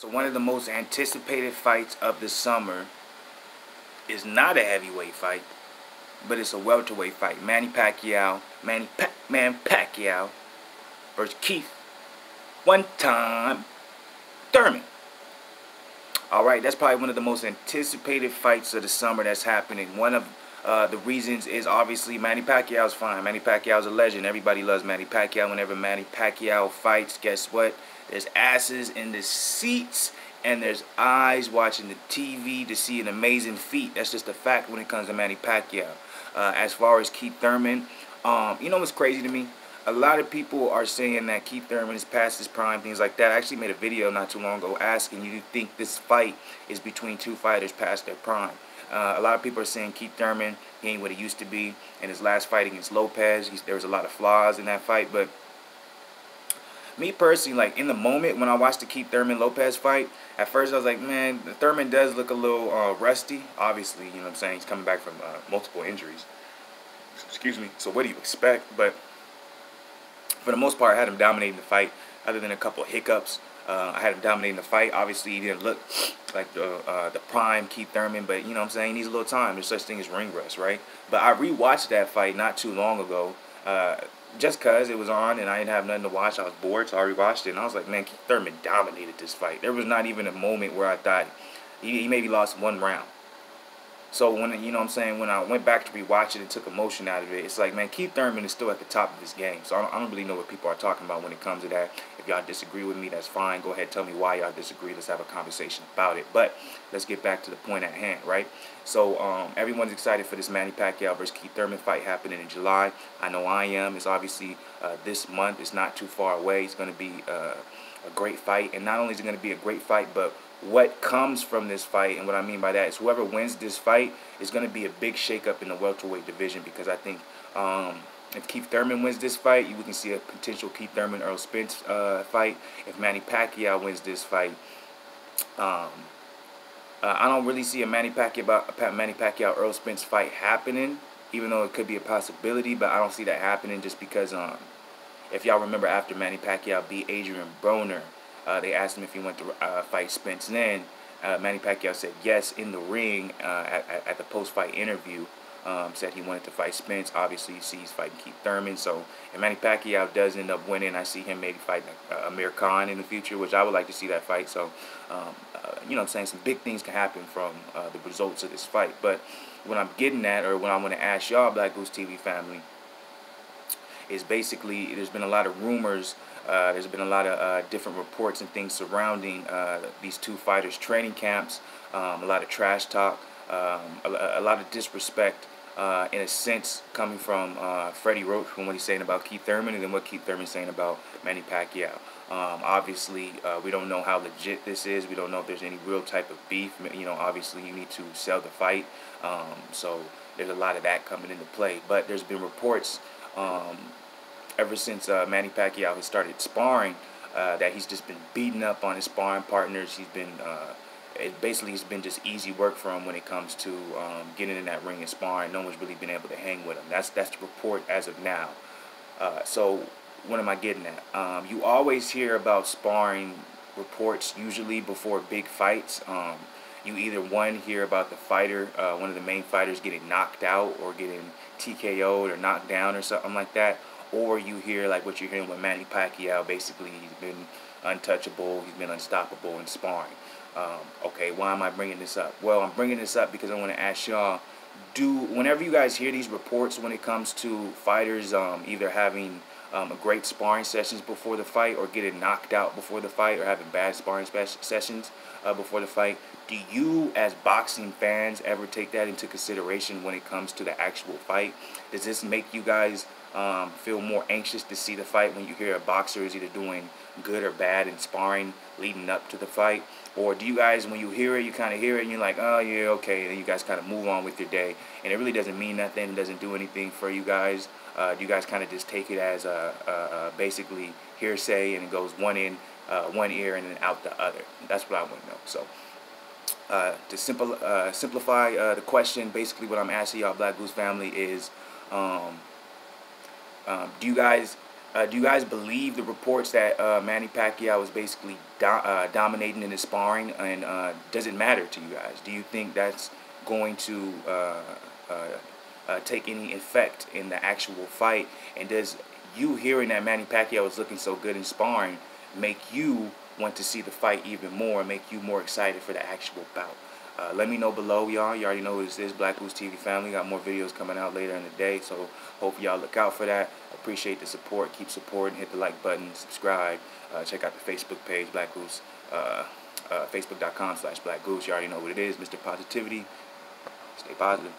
So one of the most anticipated fights of the summer is not a heavyweight fight, but it's a welterweight fight. Manny Pacquiao, Manny Pac-Man Pacquiao versus Keith one time Thurman. All right, that's probably one of the most anticipated fights of the summer that's happening. One of uh, the reasons is obviously Manny Pacquiao's fine. Manny Pacquiao's a legend. Everybody loves Manny Pacquiao. Whenever Manny Pacquiao fights, guess what? There's asses in the seats and there's eyes watching the TV to see an amazing feat. That's just a fact when it comes to Manny Pacquiao. Uh, as far as Keith Thurman, um, you know what's crazy to me? A lot of people are saying that Keith Thurman is past his prime, things like that. I actually made a video not too long ago asking you think this fight is between two fighters past their prime. Uh, a lot of people are saying Keith Thurman, he ain't what he used to be. In his last fight against Lopez, there was a lot of flaws in that fight, but me personally, like in the moment when I watched the Keith Thurman Lopez fight, at first I was like, man, Thurman does look a little uh, rusty. Obviously, you know what I'm saying? He's coming back from uh, multiple injuries. Excuse me. So what do you expect? But for the most part, I had him dominating the fight, other than a couple hiccups. Uh, I had him dominating the fight. Obviously, he didn't look like the uh, the prime Keith Thurman, but you know what I'm saying? He needs a little time. There's such thing as ring rust, right? But I rewatched that fight not too long ago. Uh, just because it was on and I didn't have nothing to watch, I was bored, so I rewatched it. And I was like, man, Keith Thurman dominated this fight. There was not even a moment where I thought he, he maybe lost one round. So when you know what I'm saying, when I went back to rewatch it and took emotion out of it, it's like, man, Keith Thurman is still at the top of his game. So I don't, I don't really know what people are talking about when it comes to that. If y'all disagree with me, that's fine. Go ahead, tell me why y'all disagree. Let's have a conversation about it. But let's get back to the point at hand, right? So um, everyone's excited for this Manny Pacquiao versus Keith Thurman fight happening in July. I know I am. It's obviously uh, this month. It's not too far away. It's going to be uh, a great fight. And not only is it going to be a great fight, but what comes from this fight, and what I mean by that is whoever wins this fight is going to be a big shakeup in the welterweight division because I think um, if Keith Thurman wins this fight, we can see a potential Keith Thurman Errol Spence uh, fight. If Manny Pacquiao wins this fight, um, uh, I don't really see a Manny Pacquiao, Manny Pacquiao Errol Spence fight happening, even though it could be a possibility, but I don't see that happening just because um, if y'all remember after Manny Pacquiao beat Adrien Broner, uh, they asked him if he went to uh, fight Spence. Then uh, Manny Pacquiao said yes in the ring uh, at, at the post-fight interview. Um, said he wanted to fight Spence. Obviously, you see he's fighting Keith Thurman. So if Manny Pacquiao does end up winning, I see him maybe fighting uh, Amir Khan in the future, which I would like to see that fight. So, um, uh, you know I'm saying? Some big things can happen from the results of this fight. But what I'm getting at, or what I want to ask y'all, Black Goose TV family, is basically there's been a lot of rumors uh, there's been a lot of uh, different reports and things surrounding uh, these two fighters' training camps, um, a lot of trash talk, um, a, a, lot of disrespect, uh, in a sense, coming from uh, Freddie Roach from what he's saying about Keith Thurman and then what Keith Thurman's saying about Manny Pacquiao. Um, obviously, uh, we don't know how legit this is. We don't know if there's any real type of beef. You know, obviously, you need to sell the fight. Um, so there's a lot of that coming into play. But there's been reports um, ever since uh, Manny Pacquiao has started sparring, uh, that he's just been beating up on his sparring partners. He's been, uh, it basically, it's been just easy work for him when it comes to um, getting in that ring and sparring. No one's really been able to hang with him. That's that's the report as of now. Uh, so, what am I getting at? Um, you always hear about sparring reports usually before big fights. Um, you either one hear about the fighter, uh, one of the main fighters getting knocked out or getting TKO'd or knocked down or something like that, or you hear like what you're hearing with Manny Pacquiao. Basically, he's been untouchable. He's been unstoppable in sparring. Um, okay, why am I bringing this up? Well, I'm bringing this up because I want to ask y'all: Do whenever you guys hear these reports when it comes to fighters um, either having um, great sparring sessions before the fight, or getting knocked out before the fight, or having bad sparring sessions uh, before the fight, do you, as boxing fans, ever take that into consideration when it comes to the actual fight? Does this make you guys um, feel more anxious to see the fight when you hear a boxer is either doing good or bad in sparring leading up to the fight? Or do you guys, when you hear it, you kind of hear it and you're like, oh, yeah, okay, and then you guys kind of move on with your day, and it really doesn't mean nothing, doesn't do anything for you guys? Uh, you guys kind of just take it as a, a, a, basically hearsay and it goes one in, uh, one ear and then out the other? That's what I want to know. So. Uh, to simple, uh, simplify uh, the question, basically what I'm asking y'all Black Goose family is, um, um, do you guys Uh, do you guys believe the reports that Manny Pacquiao was basically do dominating in his sparring, and does it matter to you guys? Do you think that's going to uh, take any effect in the actual fight? And does you hearing that Manny Pacquiao was looking so good in sparring make you want to see the fight even more, and make you more excited for the actual bout? Uh, let me know below, y'all. You already know who this is, Black Goose TV family. Got more videos coming out later in the day, so hope y'all look out for that. Appreciate the support. Keep supporting. Hit the like button. Subscribe. Uh, check out the Facebook page, Black Goose. Uh, uh Facebook.com slash Black Goose. You already know what it is, Mr. Positivity. Stay positive.